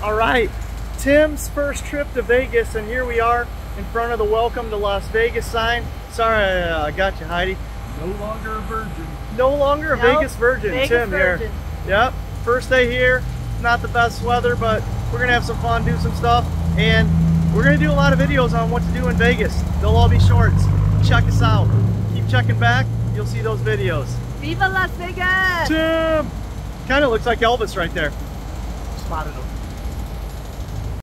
All right, Tim's first trip to Vegas, and here we are in front of the Welcome to Las Vegas sign. Sorry, uh, I uh, got you, Heidi. No longer a virgin. No longer a Nope, Vegas virgin, Vegas Tim virgin. here. Yep, first day here. Not the best weather, but we're gonna have some fun, do some stuff, and we're gonna do a lot of videos on what to do in Vegas. They'll all be shorts. Check us out. Keep checking back. You'll see those videos. Viva Las Vegas! Tim, kind of looks like Elvis right there. Spotted him.